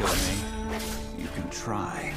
kill me, you can try.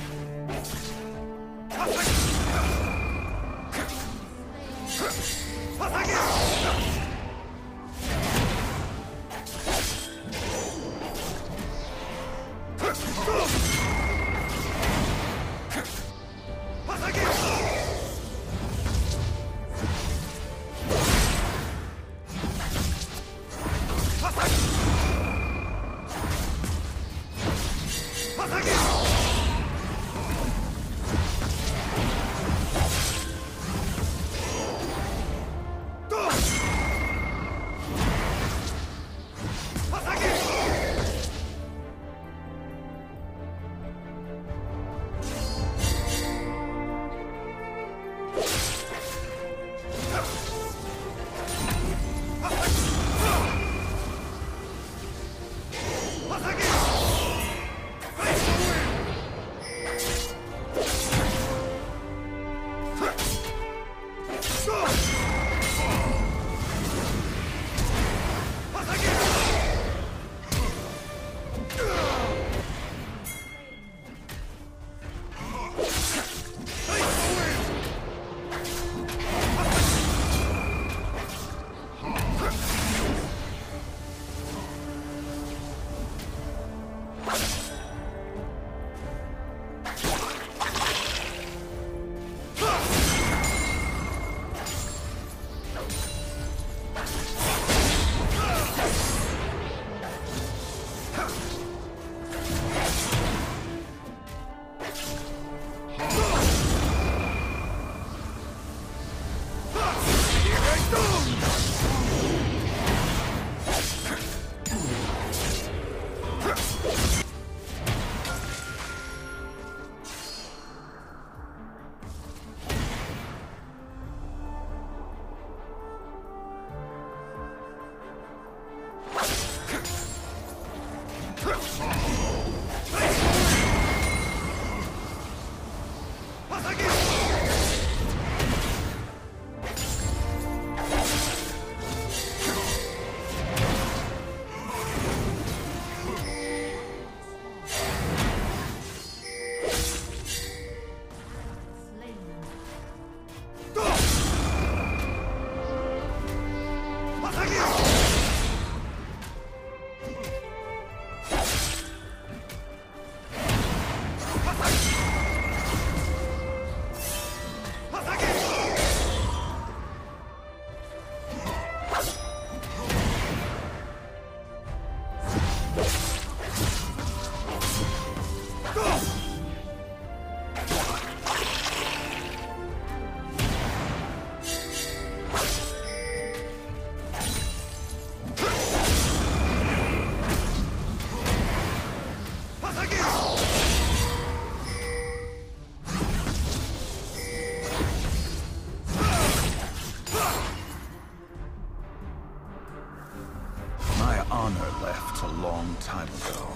Honor left a long time ago.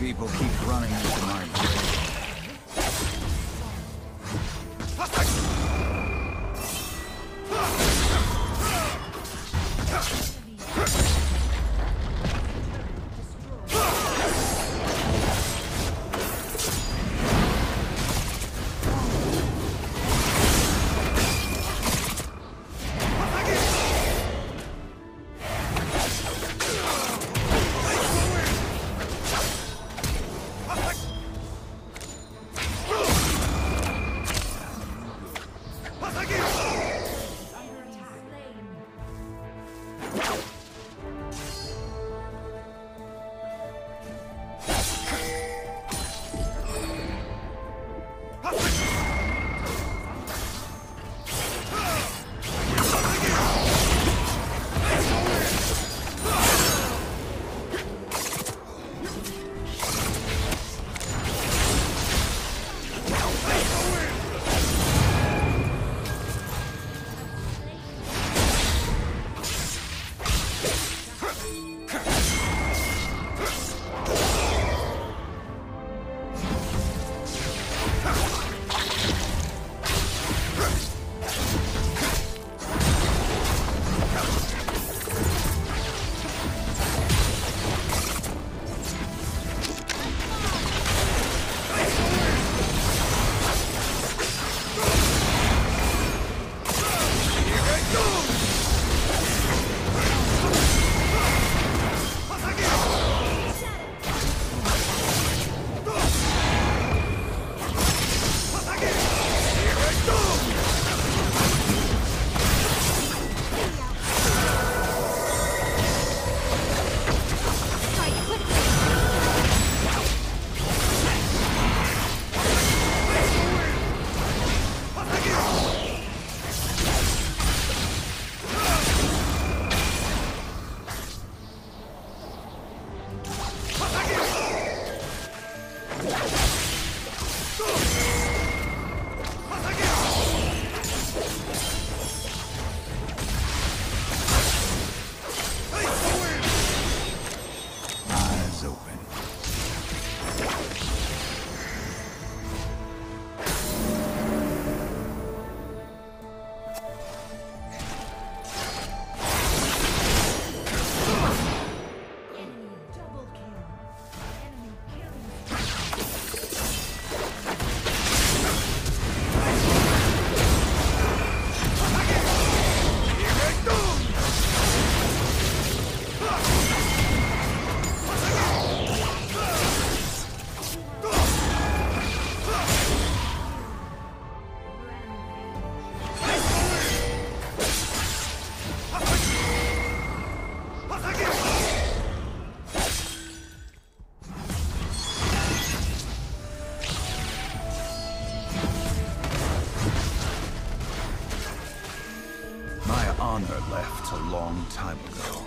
People keep running honor left a long time ago.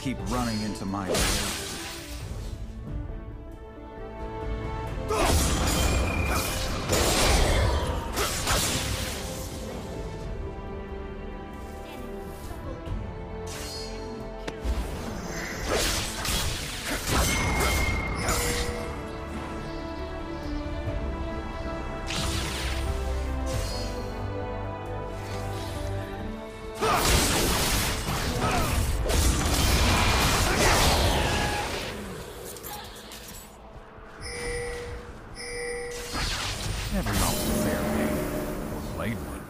Keep running into my grave. Never lost a fair game. Or played one.